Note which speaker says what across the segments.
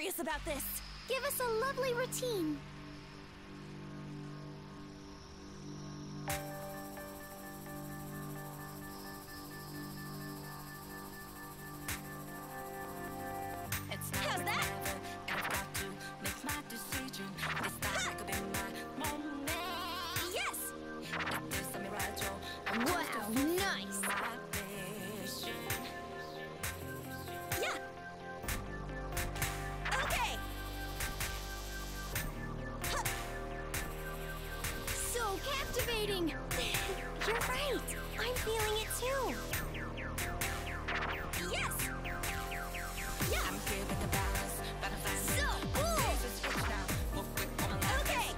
Speaker 1: serious about this.
Speaker 2: Give us a lovely routine. So captivating. You're right. I'm feeling it too.
Speaker 1: Yes! Yeah! So cool! Okay!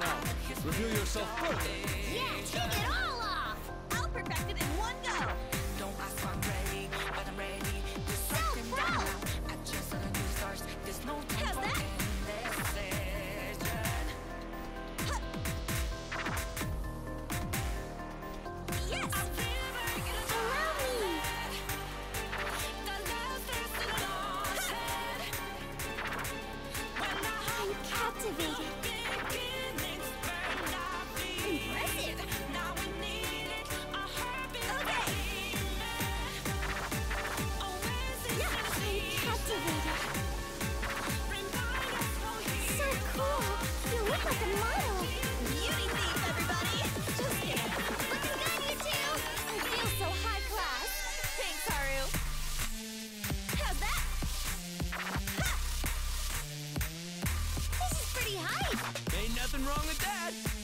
Speaker 3: Now, reveal yourself further.
Speaker 2: You look like a model.
Speaker 1: Beauty everybody!
Speaker 2: Good, you two. I feel so high class.
Speaker 1: Thanks, Haru. How's that? Ha!
Speaker 2: This is pretty.
Speaker 3: Ain't nothing wrong with that.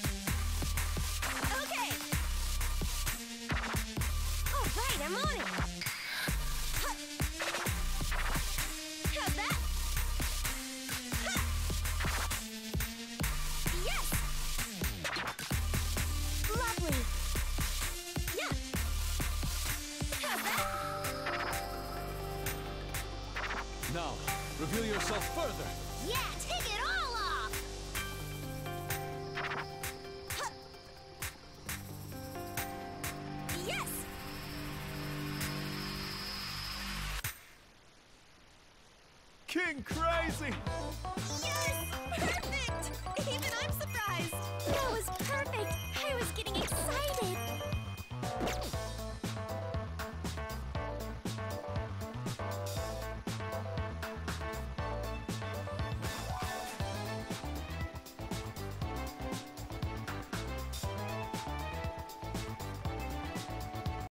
Speaker 3: Now, reveal yourself further.
Speaker 2: Yeah, take it all off.
Speaker 1: Yes!
Speaker 3: King Crazy!